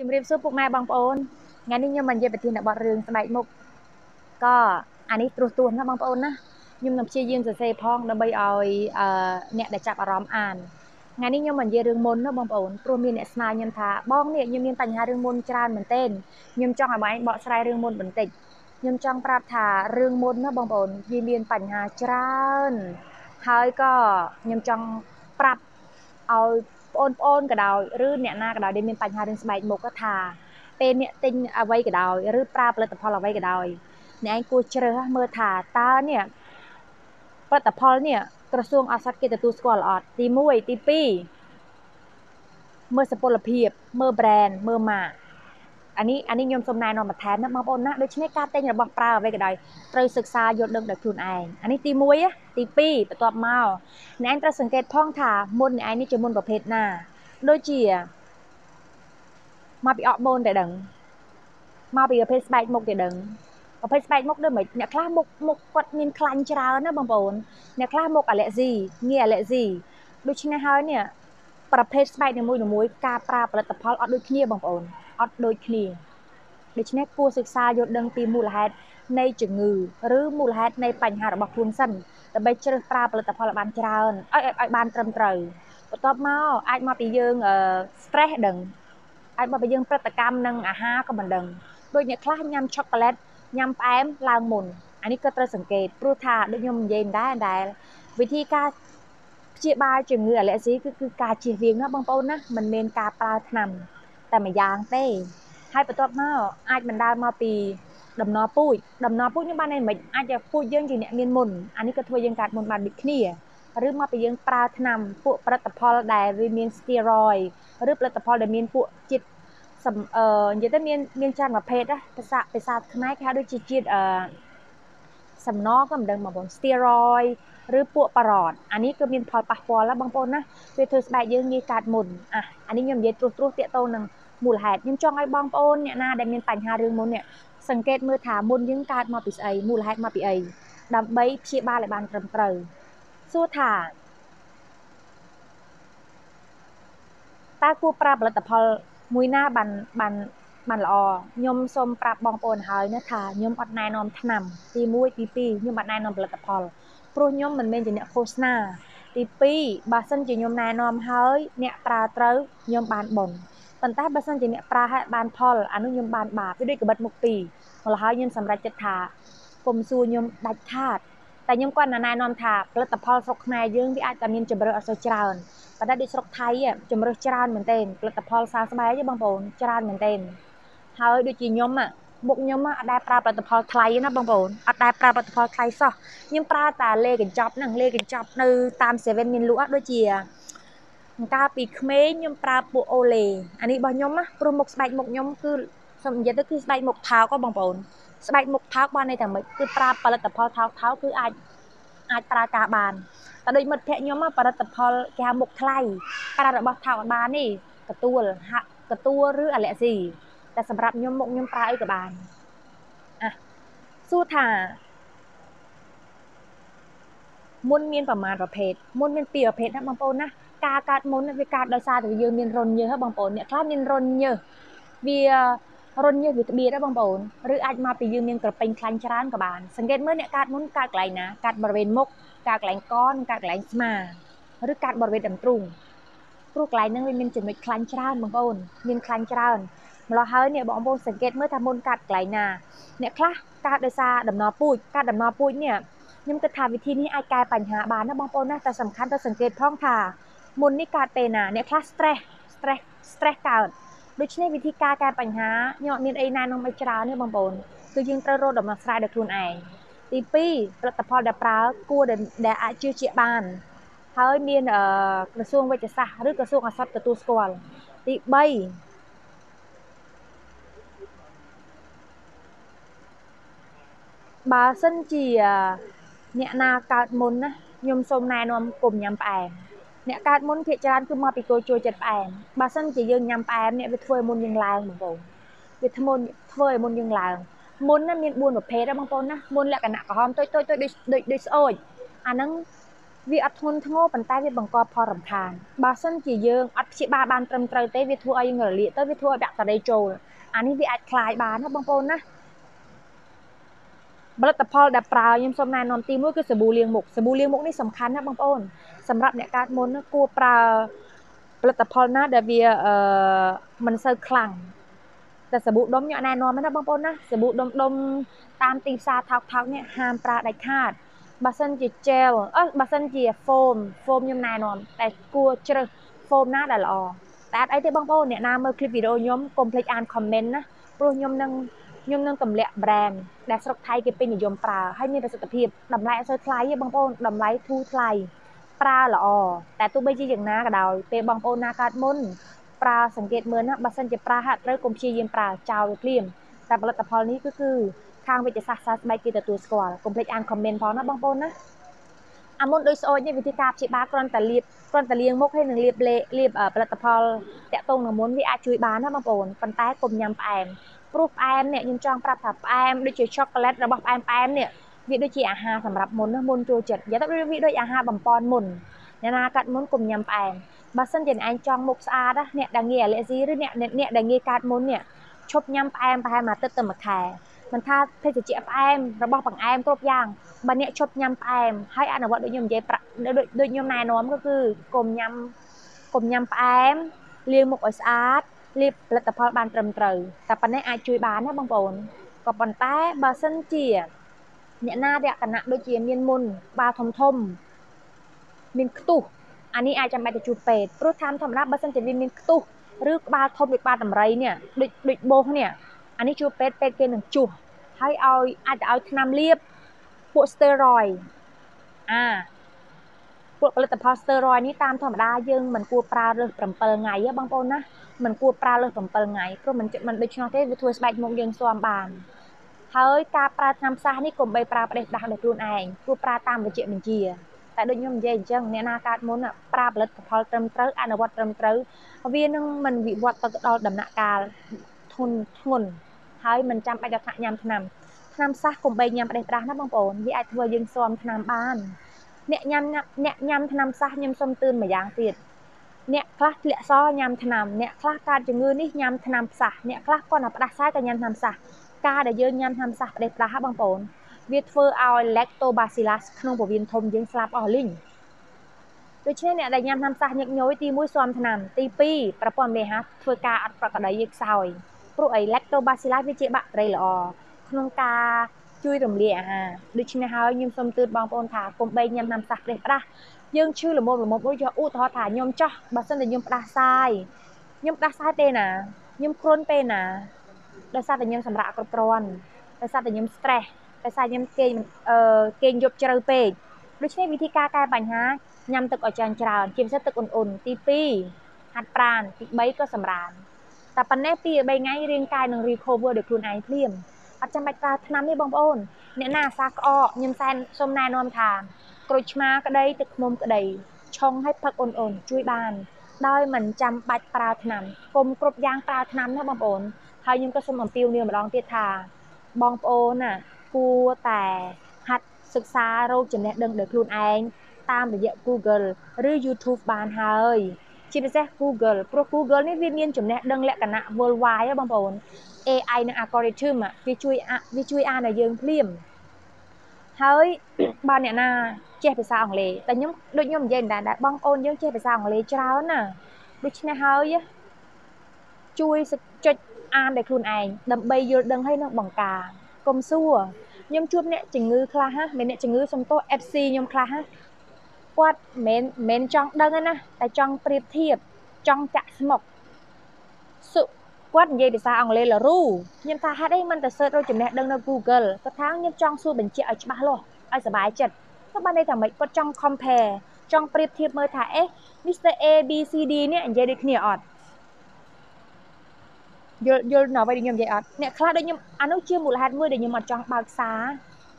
ជំរាបសួរពុកម៉ែបងប្អូនថ្ងៃនេះខ្ញុំមកនិយាយប្រធានបទរឿងស្បែកមុខក៏អានេះត្រួសទួសណាបងប្អូនណាខ្ញុំនឹងព្យាយាមសរសេរផងដើម្បីឲ្យអឺអ្នកដែលចាប់អារម្មណ៍អានថ្ងៃនេះខ្ញុំមកនិយាយរឿងមុនណាបងប្អូនព្រោះមានអ្នកស្នើខ្ញុំថាបងនេះខ្ញុំមានបញ្ហារឿងមុនច្រើនមែនទែនខ្ញុំចង់ឲ្យបងឯងបកស្រាយរឿងមុនបន្តិចខ្ញុំចង់ប្រាប់ថារឿងមុនណាបងប្អូនវាមានបញ្ហាច្រើនហើយក៏ខ្ញុំចង់ប្រាប់ឲ្យ បងប្អូនក៏ដោយឬអ្នកណាក៏ដោយដែលមានបញ្ហារឿងស្បែកមុខថាពេលអ្នកទិញអ្វីក៏ដោយឬប្រើផលិតផលអ្វីក៏ដោយអ្នកឯងគួរជ្រើសមើលថាតើនេះផលិតផលនេះក្រសួងឱសថគេទទួលស្គាល់អត់ទី1ទី2មើលសុពលភាពមើល brand មើល mark អានេះអានេះខ្ញុំសូមណែនាំបន្ថែមណាបងប្អូនណាដូច្នេះការទិញរបស់ប្រើអ្វីក៏ដោយត្រូវសិក្សាយល់ដឹងដោយខ្លួនឯងអានេះទី1ទី2បន្ទាប់មកអ្នកឯងត្រូវសង្កេតផងថាមុនអ្នកឯងនេះជាមុនប្រភេទណាដូចជាមកពីអកបូនតែដឹងមកពីប្រភេទស្បែកមុខតែដឹងប្រភេទស្បែកមុខដូចមិនអ្នកខ្លះមុខមុខគាត់មានខ្លាញ់ច្រើនណាបងប្អូនអ្នកខ្លះមុខអាឡែស៊ីងាយអាឡែស៊ីដូច្នេះហើយនេះប្រភេទស្បែកនីមួយៗការប្រើផលិតផលអត់ដូចគ្នាបងប្អូន អត់ដូចគ្នាដូច្នេះគួរសិក្សាយល់ដឹងពីមូលហេតុនៃជំងឺឬមូលហេតុនៃបញ្ហារបស់ខ្លួនសិនដើម្បីជ្រើសប្រើផលិតផលឲ្យបានច្រើនឲ្យឲ្យបានត្រឹមត្រូវបន្ទាប់មកអាចមកពីយើង stress ដឹងអាចមកពីយើងប្រតិកម្មនឹងអាហារក៏មិនដឹងដូចអ្នកខ្លះញ៉ាំឆូកូឡេតញ៉ាំផ្អែមឡើងមុនអានេះក៏ត្រូវសង្កេតព្រោះថាដូចខ្ញុំនិយាយមិនដែរដែលវិធីការព្យាបាលជំងឺអាឡែស៊ីគឺគឺការជៀសវាងណាបងប្អូនណាមិនមែនការប្រើថ្នាំ តែម្យ៉ាងទេហើយបន្ទាប់មកអាចបណ្ដាលមកពីដំណពូជដំណពូជនេះបានន័យមិនអាចពូជយើងជាអ្នកមានមុនអានេះក៏ធ្វើយើងកើតមុនបានដូចគ្នាឬមកពីយើងប្រើថ្នាំពួកផលិតផលដែលវាមាន steroid ឬផលិតផលដែលមានពួកជាតិសំអឺនិយាយទៅមានមានច្រើនប្រភេទណាភាសាភាសាខ្មែរគេហៅដូចជាជាតិអឺសំណក៏មិនដឹងបងប្អូន steroid ឬពួកប៉ារ៉តអានេះគឺមានផលប៉ះពាល់ណាបងប្អូនណាវាធ្វើស្បែកយើងងាយកាត់មុនអាអានេះខ្ញុំនិយាយត្រួសត្រាសតាកតូននឹងមូលហេតុខ្ញុំចង់ឲ្យបងប្អូនអ្នកណាដែលមានបញ្ហារឿងមុននេះសង្កេតមើលថាមុនយើងកើតមកពីស្អីមូលហេតុមកពីអីដើម្បីព្យាបាលឲ្យបានត្រឹមត្រូវសួរថាតើគួរប្រើផលិតផលមួយណាបានបានបានល្អខ្ញុំសូមប្រាប់បងប្អូនហើយណាថាខ្ញុំអត់ណែនាំថ្នាំទី1ទី2ខ្ញុំអត់ណែនាំផលិតផល ព្រោះខ្ញុំមិនមែនជាអ្នកឃោសនាទី2បើសិនជាខ្ញុំណែនាំហើយអ្នកប្រើត្រូវខ្ញុំបានបុណ្យប៉ុន្តែបើសិនជាអ្នកប្រើឲ្យបានផលអានោះខ្ញុំបានបាបវាដូចកបិតមុខពីរម្ល៉េះហើយខ្ញុំសម្រេចចិត្តថាគុំសួរខ្ញុំដាច់ខាតតែខ្ញុំគាត់ណែនាំថាផលិតផលស្រុកខ្មែរយើងវាអាចតែមានជំរឿអត់សូវច្រើនប៉ុន្តែដូចស្រុកថៃជំរឿច្រើនមែនទែនផលិតផលសាស្បែកបងប្អូនច្រើនមែនទែនហើយដូចជាខ្ញុំ មុខខ្ញុំអត់ដែលប្រើផលិតផលថ្លៃណាបងប្អូនអត់ដែលប្រើផលិតផលថ្លៃសោះខ្ញុំប្រើតែលេកញ្ចប់ហ្នឹងលេកញ្ចប់នៅតាម7មានលក់ដូចជាកាលពីក្មេងខ្ញុំប្រើពួកអូឡេអានេះរបស់ខ្ញុំណាព្រោះមុខស្បែកមុខខ្ញុំគឺខ្ញុំនិយាយទៅគឺស្បែកមុខថោកបងប្អូនស្បែកមុខថោកបានន័យថាម៉េចគឺប្រើផលិតផលថោកថោកគឺអាចអាចប្រើការបានតែដូចមិត្តភក្តិខ្ញុំផលិតផលគេហៅមុខថ្លៃប្រើរបស់ថោកអត់បានទេកទួលហាក់កទួលឬអាឡែស៊ី តែសម្រាប់ខ្ញុំមុខខ្ញុំប្រើអីក៏បានអាសួរថាមុនមានប្រមាណប្រភេទមុនមានពីរប្រភេទណាបងប្អូនណាការកើតមុនវាកើតដោយសារតែយើងមានរុនញើសបងប្អូនអ្នកខ្លះមានរុនញើសវារុនញើសវាត្បៀតណាបងប្អូនឬអាចមកពីយើងមានក្រពេញខ្លាញ់ច្រើនក៏បានសង្កេតមើលអ្នកកាត់មុនកាត់កន្លែងណាកាត់បរិវេណមុខកាត់កន្លែងកនិងកាត់កន្លែងស្មាឬកាត់បរិវេណដង្ទ្រូងព្រោះកន្លែងហ្នឹងវាមានចំណុចខ្លាញ់ច្រើនបងប្អូនមានខ្លាញ់ច្រើន ម្ល៉េះហើយនេះបងប្អូនសង្កេតមើលថាមុនកាត់កន្លែងណាអ្នកខ្លះកាត់ដោយសារដំណពូជកាត់ដំណពូជនេះខ្ញុំគិតថាវិធីនេះអាចកែបញ្ហាបានណាបងប្អូនណាតែសំខាន់ទៅសង្កេតផងថាមុននេះកើតពេលណាអ្នកខ្លះ stress stress stress កើតដូច្នេះវិធីការកែបញ្ហាខ្ញុំអត់មានអីណែនាំឲ្យច្រើនទេបងប្អូនគឺយើងត្រូវរកដំណោះស្រាយដោយខ្លួនឯងទី2ផលិតផលដែលប្រើគួរដែលអាចជឿជាក់បាន ហើយមានក្រសួងវិទ្យាសាស្ត្រឬក្រសួងឱសថទទួលស្គាល់ទី3 បើសិនជាអ្នកណាកើតមុនណាខ្ញុំសូមណែនាំកុំញ៉ាំផ្អែមអ្នកកើតមុនភាគច្រើនគឺមកពីគោចូលចិត្តផ្អែមបើសិនជាយើងញ៉ាំផ្អែមអ្នកវាធ្វើឲ្យមុនយើងឡើងបងប្អូនវាធ្វើធ្វើឲ្យមុនយើងឡើងមុនណាមាន4ប្រភេទណាបងប្អូនណាមុនលក្ខណៈក្រហមតូចតូចតូចដូចដូចដូចស្អូចអាហ្នឹង វាអត់ធ្ងន់ធ្ងរប៉ុន្តែវាបង្កផលរំខានបើសិនជាយើងអត់ព្យាបាលបានត្រឹមត្រូវទេវាធ្វើឲ្យយើងរលាកទៅវាធ្វើឲ្យបាក់តេរីចូលអានេះវាអាចคลายបានណាបងប្អូនណា ផលិតផលដែលប្រើខ្ញុំសូមណែនាំទី1គឺសាប៊ូលាងមុខសាប៊ូលាងមុខនេះសំខាន់ណាបងប្អូនសម្រាប់អ្នកកើតមុនគួរប្រើផលិតផលណាដែលវាអឺមិនសូវខ្លាំងតែសាប៊ូដុំខ្ញុំណែនាំណាបងប្អូនណាសាប៊ូដុំដុំតាមទីផ្សារថោកថោកនេះហាមប្រើដាច់ខាតបើសិនជា gel អឺបើសិនជា foam foam ខ្ញុំណែនាំតែគួរជ្រើស foam ណាដែលល្អតែអត់អីទេបងប្អូនអ្នកណាមើលคลิปវីដេអូខ្ញុំកុំភ្លេចអាន comment ណាព្រោះខ្ញុំនឹង ខ្ញុំនឹងទម្លាក់ brand ដែលស្រុកថៃគេពេញនិយមប្រើហើយមានប្រសិទ្ធភាពតម្លៃអត់សូវថ្លៃទេបងប្អូនតម្លៃធូរថ្លៃប្រើល្អតែទោះបីជាយ៉ាងណាក៏ដោយពេលបងប្អូនណាកើតមុនប្រើសង្កេតមើលណាបើសិនជាប្រើហាក់ត្រូវកុំព្យាយាមប្រើចោលវាភ្លាមតែផលិតផលនេះគឺគឺខាងវិទ្យាសាស្ត្រសាស្បែកគេទទួលស្គាល់កុំភ្លេចអាន comment ផងណាបងប្អូនណា អាមុនដូចស្អូចនេះវិធីការព្យាបាលគ្រាន់តែលាបគ្រាន់តែលាងមុខហើយនឹងលាបលេលាបផលិតផលតាក់ទងនឹងមុនវាអាចជួយបានណាបងប្អូនប៉ុន្តែកុំញ៉ាំផ្អែមព្រោះផ្អែមនេះខ្ញុំចង់ប្រាប់ថាផ្អែមដូចជាឆូកូឡេតរបស់ផ្អែមផ្អែមនេះវាដូចជាអាហារសម្រាប់មុនណាមុនចូលចិត្តនិយាយទៅវាដូចអាហារបំពន់មុនអ្នកណាកាត់មុនកុំញ៉ាំផ្អែមបើសិនជាឯងចង់មុខស្អាតណាអ្នកដែលងាយអាឡែស៊ីឬអ្នកអ្នកដែលងាយកាត់មុននេះឈប់ញ៉ាំផ្អែមប្រហែលមួយអាទិត្យទៅមួយខែ មិនថាភេសជ្ជៈផ្អែមរបស់បង្អែមគ្រប់យ៉ាងបើអ្នកឈប់ញ៉ាំផ្អែមហើយអនុវត្តដូចខ្ញុំនិយាយដូចដូចខ្ញុំណែនាំក៏គឺកុំញ៉ាំកុំញ៉ាំផ្អែមលាងមុខឲ្យស្អាតលាបផលិតផលបានត្រឹមត្រូវតែប៉ុណ្ណេះអាចជួយបានណាបងប្អូនក៏ប៉ុន្តែបើសិនជាអ្នកណាលក្ខណៈដូចជាមានមុនបាធំធំមានខ្ទុះអានេះអាចចាំបាច់ទៅជួបពេទ្យព្រោះតាមធម្មតាបើសិនជាវាមានខ្ទុះឬក្បាលធំដូចក្បាលតម្រៃនេះដូចដូចបោសនេះ អានេះជួបពេទ្យពេទ្យគេនឹងជួសហើយឲ្យអាចឲ្យថ្នាំលាបពួក steroid អាពួកផលិតផល steroid នេះតាមធម្មតាយើងមិនគួរប្រើលើស7ថ្ងៃទេបងប្អូនណាមិនគួរប្រើលើស7ថ្ងៃព្រោះមិនមិនដូច្នោះទេវាធ្វើស្បែកមុខយើងស៊ាំបានហើយការប្រើថ្នាំផ្សះនេះកុំបីប្រើផ្ដេសដាស់ដោយខ្លួនឯងគួរប្រើតាមវិជ្ជាបញ្ជាតែដូចខ្ញុំនិយាយអញ្ចឹងអ្នកណាកើតមុនប្រើផលិតផលត្រឹមត្រូវអនុវត្តត្រឹមត្រូវវានឹងមិនវិវត្តទៅដល់ដំណាក់កាល ធន់ធ្ងន់ហើយមិនចាំបាច់ដល់ថ្នាក់ញ៉ាំថ្នាំថ្នាំសះកុំបីញ៉ាំផ្ដេសផ្ដាស់ណាបងប្អូនវាអាចធ្វើយើងស៊ាំថ្នាំបានអ្នកញ៉ាំអ្នកញ៉ាំថ្នាំសះខ្ញុំសុំទឿនម្យ៉ាងទៀតអ្នកខ្លះធ្លាក់សញ៉ាំថ្នាំអ្នកខ្លះកើតជំងឺនេះញ៉ាំថ្នាំផ្សះអ្នកខ្លះគាត់តែផ្ដាសាយក៏ញ៉ាំថ្នាំផ្សះការដែលយើងញ៉ាំថ្នាំផ្សះផ្ដេសផ្ដាស់ហ่าបងប្អូនវាធ្វើឲ្យ lactobacillus ក្នុងពោះវៀនធំយើងស្លាប់អស់លីងដូច្នេះអ្នកដែលញ៉ាំថ្នាំផ្សះញឹកញយទី1ស៊ាំថ្នាំទី2ប្រព័ន្ធលេហាធ្វើការអត់ប្រក្រតីយើងខ្សោយ ព្រោះអី lactobacillus វាជាបាក់តេរីល្អក្នុងការជួយរំលាយអាហារដូច្នេះហើយខ្ញុំសូមទឿនបងប្អូនថាកុំបីញ៉ាំថ្នាំផ្សះផ្ដេសផ្ដាស់យើងឈឺល្មមល្មមដូចយកឧទាហរណ៍ថាខ្ញុំចោះបើសិនតែខ្ញុំផ្ដាសាយខ្ញុំផ្ដាសាយពេលណាខ្ញុំគ្រុនពេលណាដោយសារតែខ្ញុំសម្រាកគ្រប់គ្រាន់ដោយសារតែខ្ញុំ stress ដោយសារខ្ញុំគេងអឺគេងយប់ជ្រៅពេកដូច្នេះវិធីការកែបញ្ហាញ៉ាំទឹកឲ្យច្រើនច្រើនជាពិសេសទឹកអ៊ុនអ៊ុនទី2ហាត់ប្រាណទី3ក៏សម្រានតែ ប៉ុណ្ណេះ2 3ថ្ងៃរាងកាយនឹង recover ដោយខ្លួនឯងភ្លាមអត់ចាំបាច់ប្រើថ្នាំទេបងប្អូនអ្នកណាអាសាក្អកខ្ញុំសែនសូមណែនាំថាក្រូចឆ្មាក្តីទឹកឃ្មុំក្តីឆុងឲ្យផឹកអ៊ុនអ៊ុនជួយបានដោយមិនចាំបាច់ប្រើថ្នាំគុំគ្រប់យ៉ាងប្រើថ្នាំណាបងប្អូនហើយខ្ញុំក៏សូមអំពាវនាវម្ដងទៀតថាបងប្អូនណាគួរតែហាត់សិក្សារកចំណេះដឹងដោយខ្លួនឯងតាមរយៈ Google ឬ YouTube បានហើយ ជាពិសេស Google ព្រោះ Google នេះវាមានចំណេះដឹងលក្ខណៈ worldwide បងប្អូន AI និង algorithm វាជួយវាជួយអានឲ្យយើងភ្លាមហើយបើអ្នកណាចេះភាសាអង់គ្លេសតែខ្ញុំដូចខ្ញុំនិយាយដែរបងប្អូនយើងចេះភាសាអង់គ្លេសច្រើនណាដូច្នេះហើយជួយចុចអានដោយខ្លួនឯងដើម្បីយល់ដឹងហើយនឹងបង្ការកុំសួរខ្ញុំជួបអ្នកជំងឺខ្លះហ่ะមានអ្នកជំងឺសំទោស FC ខ្ញុំខ្លះហ่ะ គាត់មិនមែនចង់ដឹងទេណាតែចង់ប្រៀបធៀបចង់ចាក់ស្មុកសុគាត់និយាយភាសាអង់គ្លេសលរូខ្ញុំថាហេតុអីមិនទៅ search រកចំណេះដឹងនៅ Google គាត់ថាខ្ញុំចង់សួរបញ្ជាក់ឲ្យច្បាស់លាស់ឲ្យសុបាយចិត្តគាត់បានន័យថាម៉េចគាត់ចង់ compare ចង់ប្រៀបធៀបមើលថាអេ Mr A B C D នេះនិយាយដូចគ្នាអត់យល់យល់នៅអ្វីដែលខ្ញុំនិយាយអត់អ្នកខ្លះដូចខ្ញុំអានោះជាមូលហេតុមួយដែលខ្ញុំអត់ចង់បើកផ្សារ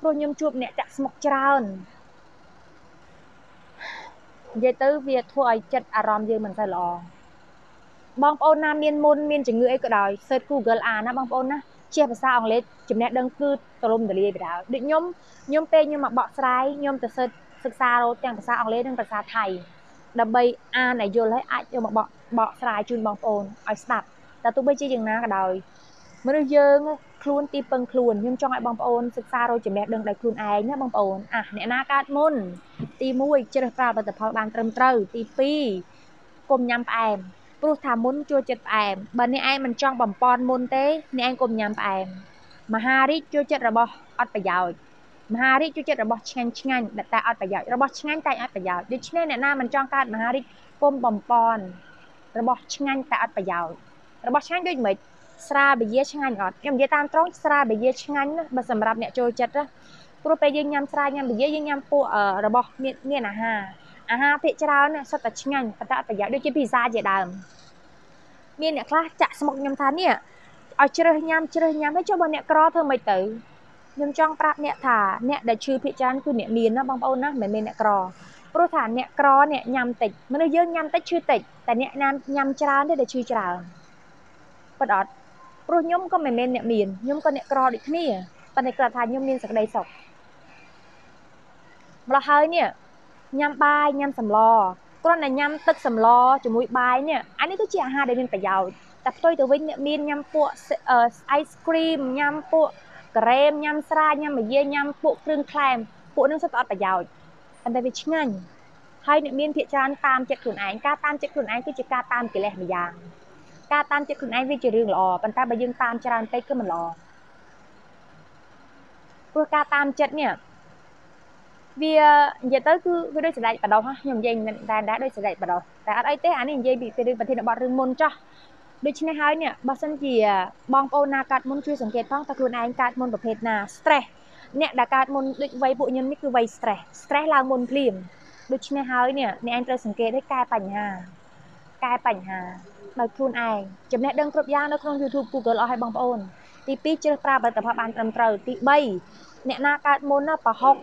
ព្រោះខ្ញុំជួបអ្នកចាក់ស្មុកច្រើន និយាយទៅវាធ្វើឲ្យចិត្តអារម្មណ៍យើងមិនសូវល្អបងប្អូនណាមានមុនមានជំងឺអីក៏ដោយ search Google អានណាបងប្អូនណាជាភាសាអង់គ្លេសចំណេះដឹងគឺទលំទលាយបណ្ដោយដូចខ្ញុំខ្ញុំពេលខ្ញុំមកបកស្រាយខ្ញុំទៅ search សិក្សារោទាំងភាសាអង់គ្លេសនិងភាសាថៃដើម្បីអានឲ្យយល់ហើយអាចយកមកបកបកស្រាយជូនបងប្អូនឲ្យស្ដាប់តែទោះបីជាយ៉ាងណាក៏ដោយមនុស្សយើង ខ្លួនទីពឹងខ្លួនខ្ញុំចង់ឲ្យបងប្អូនសិក្សារោចំណេះដឹងដោយខ្លួនឯងណាបងប្អូនអាអ្នកណាកើតមុន ទី1ជ្រើសប្រើផលិតផលបានត្រឹមត្រូវទី2កុំញ៉ាំផ្អែមព្រោះថាមុនចូលចិត្តផ្អែមបើអ្នកឯងមិនចង់បំពន់មុនទេអ្នកឯងកុំញ៉ាំផ្អែមមហារីកចូលចិត្តរបស់អត់ប្រយោជន៍មហារីកចូលចិត្តរបស់ឆ្ងាញ់ឆ្ងាញ់តែអត់ប្រយោជន៍របស់ឆ្ងាញ់តែអត់ប្រយោជន៍ដូច្នេះអ្នកណាមិនចង់កើតមហារីកគុំបំពន់របស់ឆ្ងាញ់តែអត់ប្រយោជន៍របស់ឆ្ងាញ់ដូចមិន ស្រាបយាឆ្ងាញ់អត់ខ្ញុំនិយាយតាមត្រង់ស្រាបយាឆ្ងាញ់ណាបើសម្រាប់អ្នកចូលចិត្តណាព្រោះពេលយើងញ៉ាំស្រាញ៉ាំបយាយើងញ៉ាំពួករបស់មានមានអាហារអាហារភាគច្រើនសុទ្ធតែឆ្ងាញ់ប៉ុន្តែអត់ប្រយោជន៍ដូចជាភីហ្សាជាដើមមានអ្នកខ្លះចាក់ស្មុកខ្ញុំថានេះឲ្យជ្រើសញ៉ាំជ្រើសញ៉ាំហើយចុះបើអ្នកក្រធ្វើមិនទៅខ្ញុំចង់ប្រាប់អ្នកថាអ្នកដែលឈឺភាគច្រើនគឺអ្នកមានណាបងប្អូនណាមិនមែនអ្នកក្រព្រោះថាអ្នកក្រអ្នកញ៉ាំតិចមនុស្សយើងញ៉ាំតិចឈឺតិចតែអ្នកញ៉ាំញ៉ាំច្រើនទេដែលឈឺច្រើនប៉ិតអត់ ព្រោះខ្ញុំក៏មិនមែនអ្នកមានខ្ញុំក៏អ្នកក្រដូចគ្នាប៉ុន្តែគាត់ថាខ្ញុំមានសេចក្តីសុខម្ល៉េះហើយនេះញ៉ាំបាយញ៉ាំសម្លគ្រាន់តែញ៉ាំទឹកសម្លជាមួយបាយនេះអានេះគឺជាអាហារដែលមានប្រយោជន៍តែផ្ទុយទៅវិញអ្នកមានញ៉ាំពួកអៃស្គ្រីមញ៉ាំពួកការ៉េមញ៉ាំស្រាញ៉ាំម្យាយញ៉ាំពួកគ្រឿងក្លែមពួកនឹងសុទ្ធតែអត់ប្រយោជន៍ប៉ុន្តែវាឆ្ងាញ់ហើយអ្នកមានភាកច្រើនតាមចិត្តខ្លួនឯងការតាមចិត្តខ្លួនឯងគឺជាការតាមកិលេសម្យ៉ាង ការតាមចិត្តខ្លួនឯងវាជារឿងល្អប៉ុន្តែបើយើងតាមច្រើនពេកគឺមិនល្អព្រោះការតាមចិត្តនេះវានិយាយទៅគឺវាដូចសម្ដេចបដោះខ្ញុំនិយាយតែដែរដូចសម្ដេចបដោះតែអត់អីទេអានេះនិយាយពីរឿងប្រធានបទរឿងមុនចោះដូច្នេះហើយនេះបើសិនជាបងប្អូនណាកើតមុនជួយសង្កេតផងតើខ្លួនឯងកើតមុនប្រភេទណា stress អ្នកដែលកើតមុនដូចវ័យពួកខ្ញុំនេះគឺវ័យ stress stress ឡើងមុនភ្លាមដូច្នេះហើយនេះអ្នកឯងត្រូវសង្កេតឲ្យកែបញ្ហាកែបញ្ហា ដោយខ្លួនឯងចំណេះដឹងគ្រប់យ៉ាងនៅក្នុង YouTube Google អស់ឲ្យបងប្អូន ទី2ជ្រើសប្រើផលិតផលបានត្រឹមត្រូវទី3អ្នកណាកើតមុនណាប្រហុក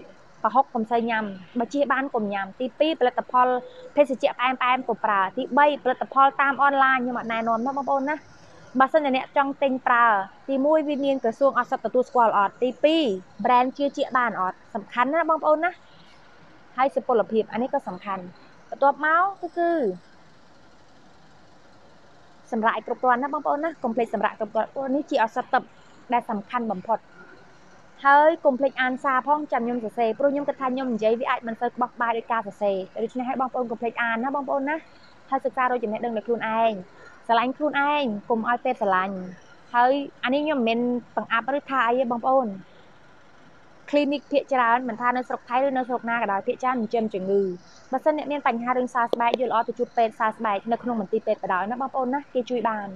ប្រហុកកុំសូវញ៉ាំបើជិះបានកុំញ៉ាំទី2ផលិតផលភេសជ្ជៈផ្អែមផ្អែមកុំប្រើទី3ផលិតផលតាមអនឡាញខ្ញុំអត់ណែនាំណាបងប្អូនណាបើសិនជាអ្នកចង់ទិញប្រើទី1វាមានក្រសួងអត់សិទ្ធទទួលស្គាល់អត់ទី2 brand ជឿជាក់បានអត់សំខាន់ណាបងប្អូនណាហើយសុពលភាពអានេះក៏សំខាន់បន្ទាប់មកគឺគឺ សម្រាប់ឲ្យគ្រប់គ្រាន់ណាបងប្អូនណាកុំភ្លេចសម្រាប់គ្រប់គ្រាន់ព្រោះនេះជាឱសថទឹកដែលសំខាន់បំផុតហើយកុំភ្លេចអានសារផងចាំខ្ញុំសរសេរព្រោះខ្ញុំគិតថាខ្ញុំនិយាយវាអាចមិនសូវក្បោះក្បាយដោយការសរសេរដូច្នេះឲ្យបងប្អូនកុំភ្លេចអានណាបងប្អូនណាហើយសិក្សារយចំណេះដឹងដោយខ្លួនឯងស្រឡាញ់ខ្លួនឯងកុំឲ្យពេទ្យស្រឡាញ់ហើយអានេះខ្ញុំមិនមែនបង្អាប់ឬថាអីទេបងប្អូន clinic ភាគច្រើនមិនថានៅស្រុកថៃឬនៅស្រុកណាក៏ដោយភាគច្រើនចិញ្ចឹមជំងឺបើសិនអ្នកមានបញ្ហារឿងសើស្បែកយល់អត់ទៅជួបពេទ្យសើស្បែកនៅក្នុងមន្ទីរពេទ្យក៏ដោយណាបងប្អូនណាគេជួយបាន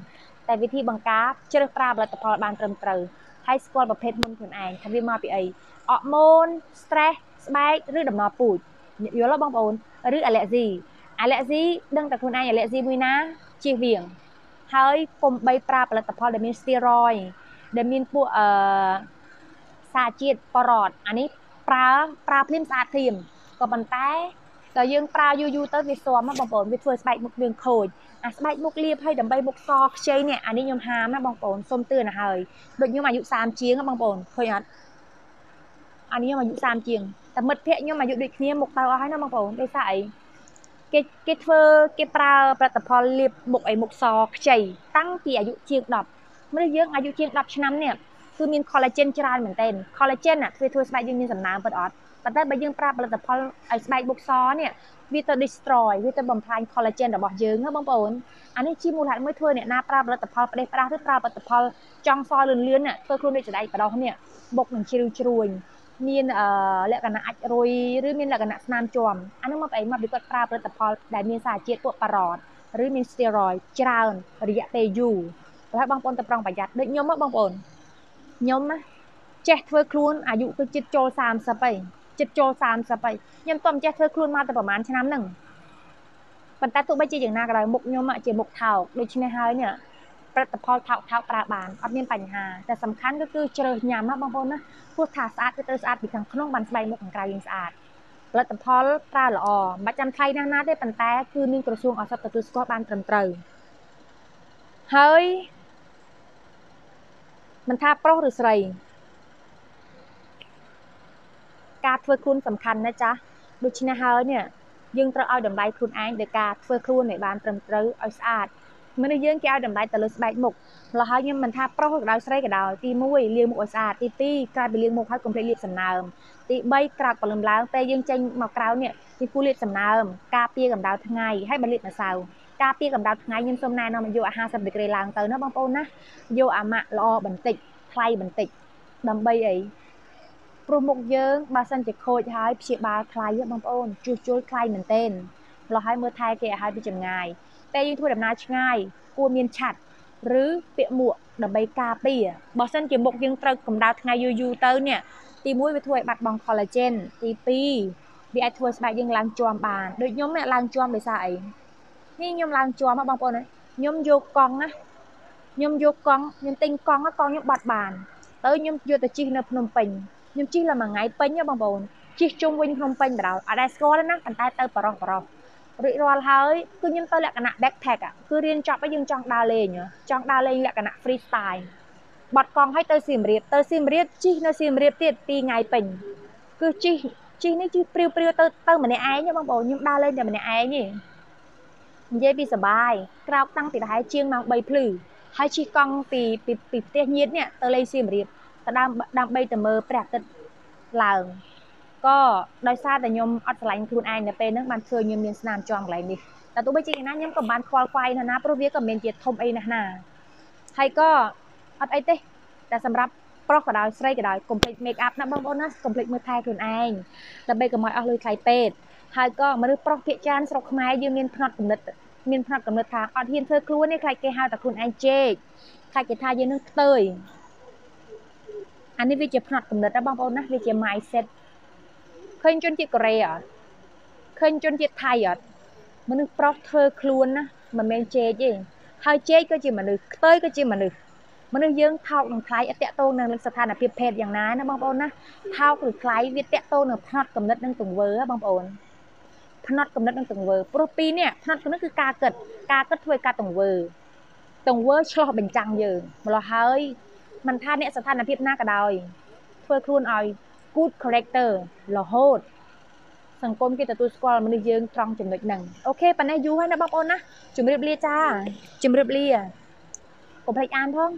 តែវិធីបង្ការជ្រើសប្រើផលិតផលបានត្រឹមត្រូវហើយស្គាល់ប្រភេទមុនខ្លួនឯងថាវាមកពីអីអរម៉ូន stress ស្បែកឬដំណពូជយល់ទេបងប្អូនឬ allergy allergy ដឹងតែខ្លួនឯង allergy មួយណាជៀសវាងហើយកុំបីប្រើផលិតផលដែលមាន steroid ដែលមានពួកអឺ សារជាតិបរតអានេះប្រើប្រើភ្លាមស្អាតធៀមក៏ប៉ុន្តែដល់យើងប្រើយូរយូរទៅវាស៊ាំណាបងប្អូនវាធ្វើស្បែកមុខយើងខូចអាស្បែកមុខលាបឲ្យដើម្បីមុខសខ្ចីនេះអានេះខ្ញុំហាមណាបងប្អូនសុំទឿនទៅហើយដូចខ្ញុំអាយុ30ជាងបងប្អូនឃើញអត់អានេះខ្ញុំអាយុ30ជាងតែមិត្តភ័ក្ដិខ្ញុំអាយុដូចគ្នាមុខទៅអស់ហើយណាបងប្អូនដោយសារអីគេគេធ្វើគេប្រើផលិតផលលាបមុខឲ្យមុខសខ្ចីតាំងពីអាយុជាង10មនុស្សយើងអាយុជាង10ឆ្នាំនេះ គឺមាន collagen ច្រើនមែនទែន collagen អាធ្វើធ្វើស្បែកយើងមានសំណើមពិតអត់ប៉ុន្តែបើយើងប្រើផលិតផលឲ្យស្បែកមុខសនេះវាទៅ destroy វាទៅបំផ្លាញ collagen របស់យើងណាបងប្អូនអានេះជាមូលហេតុមួយធ្វើអ្នកណាប្រើផលិតផលផ្ដេសផ្ដាស់ឬប្រើផលិតផលចង់សលឿនលឿនធ្វើខ្លួនដូចស្បែកបដោះនេះបុកនឹងជ្រៅជ្រួញមានលក្ខណៈអាចរុយឬមានលក្ខណៈស្នាមជាំអានោះមកអីមកពីគាត់ប្រើផលិតផលដែលមានសារជាតិពួកប៉ារ៉តឬមាន steroid ច្រើនរយៈពេលយូរហើយបងប្អូនទៅប្រុងប្រយ័ត្នដូចខ្ញុំមកបងប្អូន ខ្ញុំណាចេះធ្វើខ្លួនអាយុគឺចិត្តចូល30ហើយចិត្តចូល30ហើយខ្ញុំក៏មិនចេះធ្វើខ្លួនមកតែប្រហែលឆ្នាំហ្នឹងប៉ុន្តែទោះបីជាយ៉ាងណាក៏ដោយមុខខ្ញុំជាមុខថោកដូច្នេះហើយនេះផលិតផលថោកថោកប្រើបានអត់មានបញ្ហាតែសំខាន់ក៏គឺជ្រើសញ៉ាំណាបងប្អូនណាព្រោះថាស្អាតគឺត្រូវស្អាតពីខាងក្នុងបានស្បែកមុខខាងក្រៅយើងស្អាតផលិតផលប្រើល្អមិនចាំថ្លៃណាស់ណាទេប៉ុន្តែគឺមានក្រសួងឱសថទទួលស្គាល់បានត្រឹមត្រូវហើយ មិនថាប្រុសឬស្រី ការធ្វើខ្លួនសំខាន់ណាចាស់ដូច្នេះហើយនេះយើងត្រូវឲ្យតម្លៃខ្លួនឯងដោយការធ្វើខ្លួនឲ្យបានត្រឹមត្រូវឲ្យស្អាតមនុស្សយើងគេឲ្យតម្លៃទៅលើស្បែកមុខម្ល៉េះហើយខ្ញុំមិនថាប្រុសក៏ដោយស្រីក៏ដោយទី1លាងមុខឲ្យស្អាតទី2ក្រោយពីលាងមុខហើយកុំភ្លេចលាបសំណើមទី3ក្រោកព្រលឹមឡើងពេលយើងចេញមកក្រៅនេះគឺគួរលាបសំណើមការពារកម្ដៅថ្ងៃហើយបើលាបម្សៅ ការពារកម្ដៅថ្ងៃខ្ញុំសូមណែនាំឲ្យយកអា50ដឺក្រេឡើងទៅណាបងប្អូនណាយកអាម៉ាក់ល្អបន្តិចថ្លៃបន្តិចដើម្បីអីព្រោះមុខយើងបើសិនជាខូចហើយព្យាបាលថ្លៃបងប្អូនជួសជុលថ្លៃមែនទែនម្ល៉េះហើយមើលថែគេឲ្យពីចម្ងាយតែយើងធ្វើដំណើរឆ្ងាយគួរមានឆ័ត្រឬពាក់មួកដើម្បីការពារបើសិនជាមុខយើងត្រូវកម្ដៅថ្ងៃយូរយូរទៅនេះទី1វាធ្វើឲ្យបាត់បង់ collagen ទី2វាអាចធ្វើស្បែកយើងឡើងជាប់បានដូចខ្ញុំនេះឡើងជាប់ដោយសារអី នេះខ្ញុំឡើងជាប់បងប្អូនខ្ញុំយកកង់ណាខ្ញុំយកកង់ខ្ញុំទិញកង់កង់ខ្ញុំបាត់បានទៅខ្ញុំយកទៅជិះនៅភ្នំពេញខ្ញុំជិះឡើងមួយថ្ងៃពេញបងប្អូនជិះជុំវិញភ្នំពេញបណ្ដោយអត់ដែលស្គាល់ណាប៉ុន្តែទៅបរោះបរោះរួចរាល់ហើយគឺខ្ញុំទៅលក្ខណៈ backpack គឺរៀនចប់ហើយយើងចង់ដើរលេងចង់ដើរលេងលក្ខណៈ free style បត់កង់ឲ្យទៅសៀមរាបទៅសៀមរាបជិះនៅសៀមរាបទៀត2ថ្ងៃពេញគឺជិះជិះនេះជិះព្រាវព្រាវទៅទៅម្នាក់ឯងបងប្អូនខ្ញុំដើរលេងតែម្នាក់ឯងទេ និយាយពីសុបាយក្រោកតាំងពីប្រហែលជាងម៉ោង3ភ្លឺហើយជិះកង់ពីពីពីផ្ទះញាតិនេះទៅលេងសៀមរាបទៅដើម្បីទៅមើលព្រះអាទិត្យឡើងក៏ដោយសារតែខ្ញុំអត់ឆ្លាញ់ខ្លួនឯងនៅពេលហ្នឹងបានឃើញខ្ញុំមានស្នាមជាប់កន្លែងនេះតែទោះបីជាយ៉ាងណាខ្ញុំក៏បានខ្វល់ខ្វាយណាស់ណាព្រោះវាក៏មិនជាធំអីណាស់ណាហើយក៏អត់អីទេតែសម្រាប់ប្រុសក៏ដោយស្រីក៏ដោយកុំភ្លេច make up ណាបងប្អូនណាកុំភ្លេចមើលថែខ្លួនឯងដើម្បីកុំឲ្យអស់លុយថ្លៃពេទ្យ ហើយក៏មនុស្សប្រុសភាគច្រើនស្រុកខ្មែរយើងមានផ្នត់កំណត់មានផ្នត់កំណត់ថាអត់ហ៊ានធ្វើខ្លួននេះខ្លាចគេហៅតែខ្លួនឯងជេកខ្លាចគេថាយើងនឹងផ្ទើយអានេះវាជាផ្នត់កំណត់ណាបងប្អូនណាវាជា mindset ឃើញជនជាតិកូរ៉េអត់ឃើញជនជាតិថៃអត់មនុស្សប្រុសធ្វើខ្លួនណាមិនមែនជេកទេហើយជេកក៏ជាមនុស្សខ្ទើយក៏ជាមនុស្សមនុស្សយើងថោកនឹងថ្លៃអតតោនឹងស្ថានភាពភេទយ៉ាងណាណាបងប្អូនណាថោកឬថ្លៃវាតតោនឹងផ្នត់កំណត់នឹងទង្វើបងប្អូន ផ្នត់កំណត់នឹងទង្វើព្រោះពីរនេះផ្នត់កំណត់គឺការគិតការគិតធ្វើការទង្វើទង្វើឆ្លោះបញ្ចាំងយើងម្ល៉េះហើយមិនថាអ្នកស្ថានភាពណាក៏ដោយធ្វើខ្លួនឲ្យ good character រហូតសង្គមគេទទួលស្គាល់មនុស្សយើងត្រង់ចំណុចហ្នឹងអូខេប៉ណ្ណេះយូរហើយណាបងប្អូនណាជម្រាបលាចាជម្រាបលាកុំភ្លេចអានផង